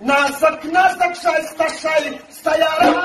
На сакна сакшай сташай стояра